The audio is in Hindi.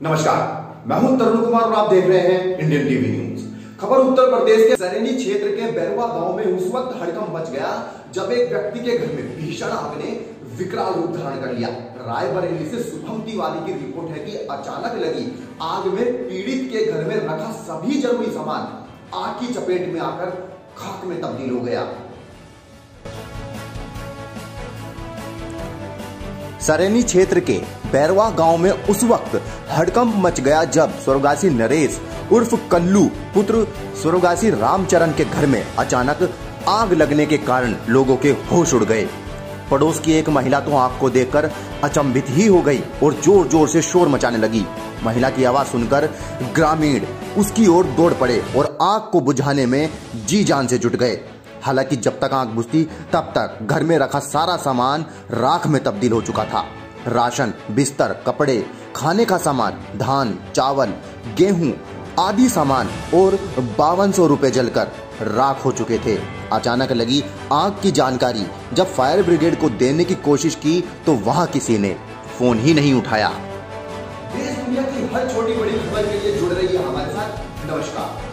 नमस्कार, मैं हूँ तरुण कुमार और आप देख रहे हैं इंडियन टीवी न्यूज़ खबर उत्तर प्रदेश के सरेनी क्षेत्र के बैरवा गाँव में उस वक्त हड़कंप मच गया, जब एक व्यक्ति के घर में भीषण आग ने विकराल रूप धारण कर लिया। रायबरेली से शुभम तिवारी की रिपोर्ट है कि अचानक लगी आग में पीड़ित के घर में रखा सभी ज़रूरी सामान आग की चपेट में आकर खाक में तब्दील हो गया। सरेनी क्षेत्र के बैरवा गाँव में उस वक्त हड़कंप मच गया जब स्वर्गवासी नरेश उर्फ़ कल्लू पुत्र स्वर्गवासी रामचरण के घर में अचानक आग लगने के कारण लोगों के होश उड़ गए। पड़ोस की एक महिला तो आग को देखकर अचंभित ही हो गई और ज़ोर ज़ोर से शोर मचाने लगी। महिला की आवाज़ सुनकर ग्रामीण उसकी ओर दौड़ पड़े और आग को बुझाने में जी जान से जुट गए। हालाँकि जब तक आग बुझती, तब तक घर में रखा सारा सामान राख में तब्दील हो चुका था। राशन, बिस्तर, कपड़े, खाने का सामान, धान, चावल, गेहूँ, आदि सामान और बावन सौ रुपए जलकर राख हो चुके थे। अचानक लगी आग की जानकारी। जब फायर ब्रिगेड को देने की कोशिश की तो वहाँ किसी ने फ़ोन ही नहीं उठाया। देश दुनिया की हर छोटी बड़ी खबर के लिए जुड़ रही है हमारे साथ। नमस्कार।